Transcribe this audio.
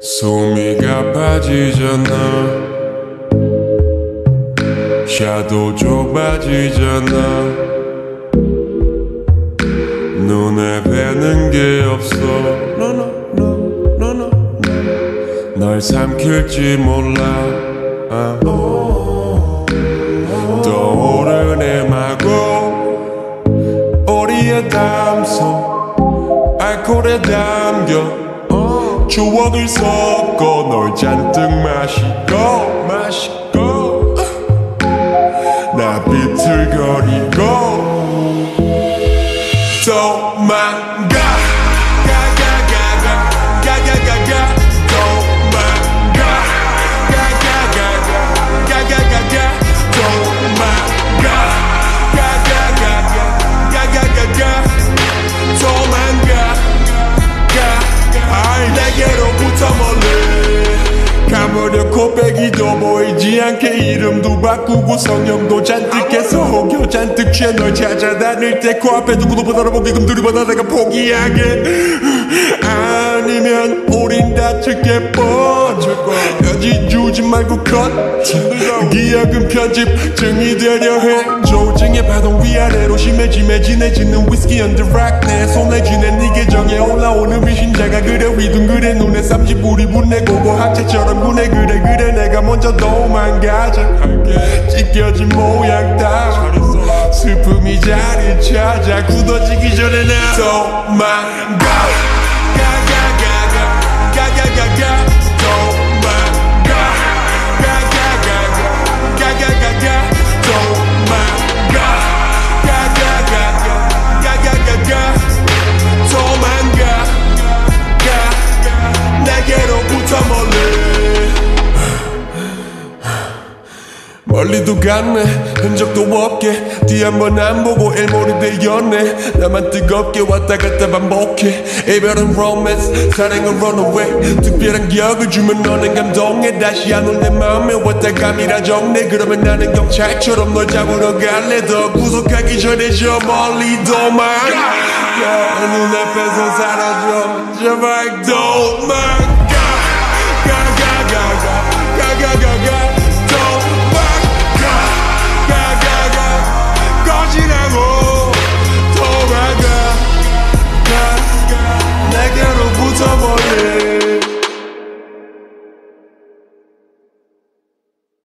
소미가 빠지잖아. 샤도 좁아지잖아. 눈에 뵈는 게 없어. No, no, no, no, no, no. 널 삼킬지 몰라. 아. 떠오르네 마고 오리의 담소. 알코올에 담겨 추억을 섞어 널 잔뜩 마시고 마시고 나 비틀거리고 도망가 가가가가 가가가가 도망가 코빼기도 보이지 않게 이름도 바꾸고 성형도 잔뜩 해서 혹여 잔뜩 취해 널 찾아다닐 때 코앞에 누구도 못 알아보게 금두리보다 내가 포기하게. 아니면 우린 다칠게 뻔 여지 주지 말고 컷. 기억은 편집 증이 되려 해. 조증의 파동 위아래로 심해지매 진해지는 위스키 언더 락 내 손에 쥐는 네 계정에 올라오는 위신자가 그래 위둥그레 눈에 쌈짓불이 붙네 고고 학체처럼 군해 그래 그래 내가 먼저 도망가자. 찢겨진 모양 따 슬픔이 자리 찾아 굳어지기 전에 나 도망가 멀리도 갔네. 흔적도 없게. 뒤 한 번 안 보고 일몰이 되었네. 나만 뜨겁게 왔다 갔다 반복해. 이별은 로맨스 사랑은 runaway. 특별한 기억을 주면 너는 감동해. 다시 안 올 내 마음에 왔다 감이라 정내 그러면 나는 경찰처럼 널 잡으러 갈래. 더 구속하기 전에 저 멀리 도망가. 눈앞에서 사라져. 제발 도